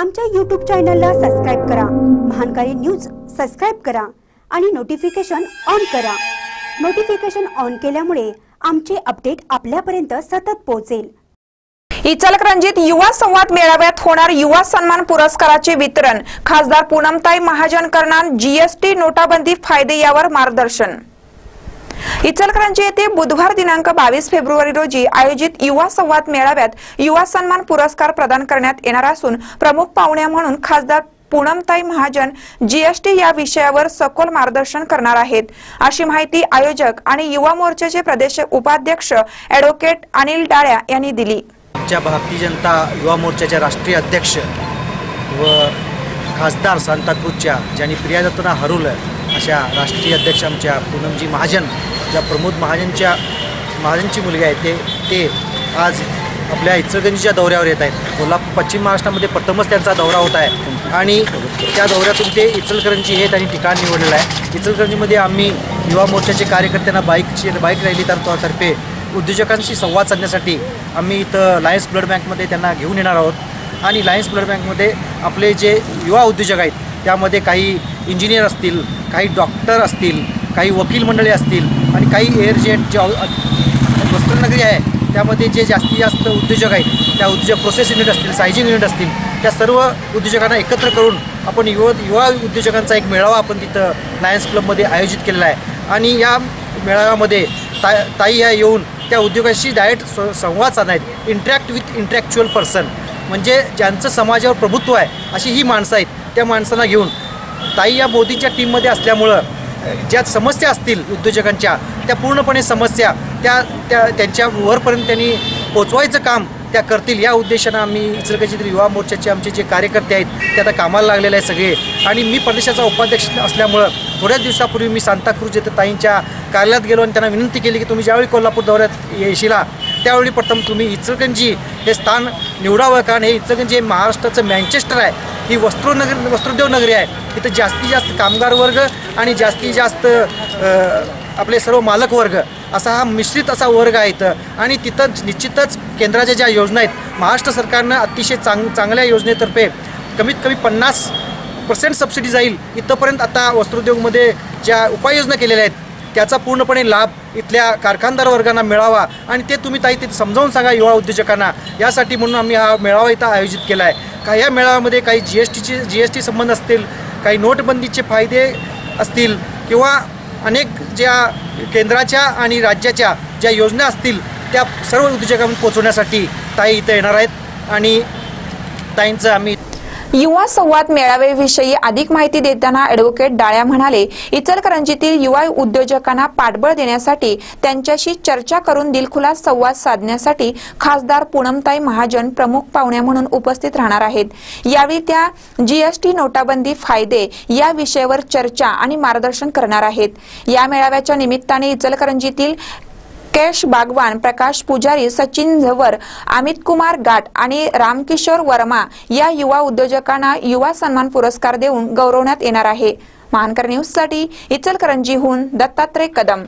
आमच्या यूट्यूब चॅनलला सबस्क्राईब करा. महानकारी न्यूज सबस्क्राईब करा आणि नोटिफिकेशन ऑन करा. नोटिफिकेशन ऑन केल्यामुळे आमचे अपडेट आपल्यापर्यंत सतत पोहोचेल. इचलकरंजीत युवा संवाद मेळाव्यात होणार युवा सन्मान पुरस्काराचे वितरण. खासदार पूनमताई महाजन करणार जीएसटी नोटाबंदी फायदे यावर मार्गदर्शन. इचलकरंजी येथे बुधवार दिनांक बावीस फेब्रुवारी रोजी आयोजित युवा संवाद मेळाव्यात युवा सन्मान पुरस्कार प्रदान करण्यात येणार असून प्रमुख पाहुण्या म्हणून खासदार पूनमताई महाजन जीएसटी या विषयावर सखोल मार्गदर्शन करणार आहेत. अशी माहिती आयोजक आणि युवा मोर्चाचे प्रदेश उपाध्यक्ष ऍडव्होकेट अनिल डाळ्या यांनी दिली. आमच्या भारतीय जनता युवा मोर्चाचे राष्ट्रीय अध्यक्ष व खासदार सांताक्रूजच्या ज्यांनी प्रियादत्तना हरवलं अशा राष्ट्रीय अध्यक्ष आमच्या पूनमजी महाजन ज्या प्रमोद महाजनच्या महाजनची मुलगी आहे ते ते आज आपल्या इचलगंजीच्या दौऱ्यावर येत आहेत. कोल्हापूर पश्चिम महाराष्ट्रामध्ये प्रथमच त्यांचा दौरा होत आहे. आणि त्या दौऱ्यातून ते इचलकरंजी हे त्यांनी ठिकाण निवडलेलं आहे. इचलकरंजीमध्ये आम्ही युवा मोर्चाचे कार्यकर्त्यांना बाईकची बाईक रॅली तर्फे उद्योजकांशी संवाद साधण्यासाठी आम्ही इथं लायन्स ब्लड बँकमध्ये त्यांना घेऊन येणार आहोत. आणि लायन्स ब्लड बँकमध्ये आपले जे युवा उद्योजक आहेत त्यामध्ये काही इंजिनियर असतील काही डॉक्टर असतील काही वकील मंडळी असतील आणि काही एअरजेट जे वस्त्रनगरी आहे त्यामध्ये जे जास्तीत जास्त उद्योजक आहेत त्या उद्योजक प्रोसेस युनिट असतील सायजिंग युनिट असतील त्या सर्व उद्योजकांना एकत्र करून आपण युवा युवा उद्योजकांचा एक मेळावा आपण तिथं लायन्स क्लबमध्ये आयोजित केलेला आहे. आणि या मेळाव्यामध्ये ता ताई ह्या येऊन त्या उद्योगाशी डायरेक्ट स संवाद साधणार आहेत इंटरॅक्ट विथ इंटरॅक्च्युअल पर्सन म्हणजे ज्यांचं समाजावर प्रभुत्व आहे अशी ही माणसं आहेत. त्या माणसांना घेऊन ताई या मोदींच्या टीममध्ये असल्यामुळं ज्या समस्या असतील उद्योजकांच्या त्या पूर्णपणे समस्या त्या त्या त्यांच्या वरपर्यंत त्यांनी पोचवायचं काम त्या करतील. या उद्देशानं आम्ही इचलकरंजीतील युवा मोर्चाचे आमचे जे कार्यकर्ते आहेत ते आता कामाला लागलेले आहे सगळे. आणि मी प्रदेशाचा उपाध्यक्ष असल्यामुळं थोड्याच दिवसापूर्वी मी सांताक्रूज येथे ताईंच्या कार्यालयात गेलो आणि त्यांना विनंती केली की तुम्ही ज्यावेळी कोल्हापूर दौऱ्यात येशीला त्यावेळी प्रथम तुम्ही इचलकरंजी हे स्थान निवडावं. कारण हे इचलकरंजी हे महाराष्ट्राचं मँचेस्टर आहे. ही वस्त्रोनगर वस्त्रोद्योग नगरी आहे. इथं जास्तीत जास्त कामगार वर्ग आणि जास्तीत जास्त आपले सर्व मालक वर्ग असा हा मिश्रित असा वर्ग आहे इथं. आणि तिथं निश्चितच केंद्राच्या ज्या योजना आहेत महाराष्ट्र सरकारनं अतिशय चांग चांगल्या योजनेतर्फे कमीत कमी पन्नास पर्सेंट सबसिडी जाईल. इथंपर्यंत आता वस्त्रोद्योगमध्ये ज्या उपाययोजना केलेल्या आहेत त्याचा पूर्णपणे लाभ इथल्या कारखानदार वर्गांना मिळावा आणि ते तुम्ही ताई तिथे समजावून सांगा युवा उद्योजकांना. यासाठी म्हणून आम्ही हा मेळावा इथं आयोजित केला आहे का या मेळाव्यामध्ये काही जी एस टीचे जी एस टी संबंध असतील काही नोटबंदीचे फायदे असतील किंवा अनेक ज्या केंद्राच्या आणि राज्याच्या ज्या योजना असतील त्या सर्व उद्योजकांना पोचवण्यासाठी ताई इथं येणार आहेत. आणि ताईंचं आम्ही युवा संवाद मेळाव्याविषयी अधिक माहिती देताना अॅडव्होकेट डाळ्या म्हणाले इचलकरंजीतील युवा उद्योजकांना पाठबळ देण्यासाठी त्यांच्याशी चर्चा करून दिलखुलास संवाद साधण्यासाठी खासदार पूनमताई महाजन प्रमुख पाहुण्या म्हणून उपस्थित राहणार आहेत. यावेळी त्या जीएसटी नोटाबंदी फायदे या विषयावर चर्चा आणि मार्गदर्शन करणार आहेत. या मेळाव्याच्या निमित्ताने इचलकरंजीतील केश बागवान प्रकाश पुजारी सचिन झवर अमित कुमार गाट आणि रामकिशोर वर्मा या युवा उद्योजकांना युवा सन्मान पुरस्कार देऊन गौरवण्यात येणार आहे. महानकर न्यूजसाठी इचलकरंजीहून दत्तात्रय कदम.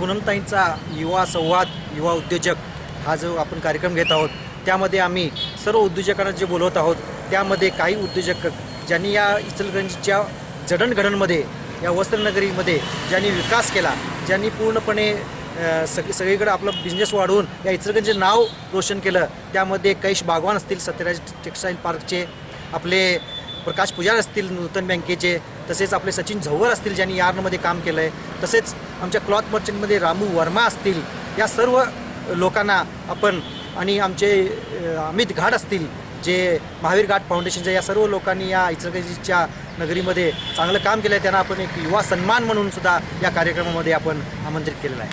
पूनमताईंचा युवा संवाद युवा उद्योजक हा जो आपण कार्यक्रम घेत आहोत त्यामध्ये आम्ही सर्व उद्योजकांना जे बोलवत आहोत त्यामध्ये काही उद्योजक ज्यांनी या इचलकरंजीच्या जडणघडणमध्ये या वस्त्रनगरीमध्ये ज्यांनी विकास केला ज्यांनी पूर्णपणे सग सगळीकडे आपलं बिझनेस वाढवून या इचलगंजचे नाव रोशन केलं त्यामध्ये कैश बागवान असतील सत्यराज टेक्स्टाईल पार्कचे आपले प्रकाश पुजार असतील नूतन बँकेचे तसेच आपले सचिन झव्वर असतील ज्यांनी यार्नमध्ये काम केलं आहे तसेच आमच्या क्लॉथ मर्चंटमध्ये रामू वर्मा असतील या सर्व लोकांना आपण आणि आमचे अमित घाट असतील जे महावीर घाट फाउंडेशनच्या या सर्व लोकांनी या इचलकरंजीच्या नगरीमध्ये चांगलं काम केलं आहे त्यांना आपण एक युवा सन्मान म्हणून सुद्धा या कार्यक्रमामध्ये आपण आमंत्रित केलेलं आहे.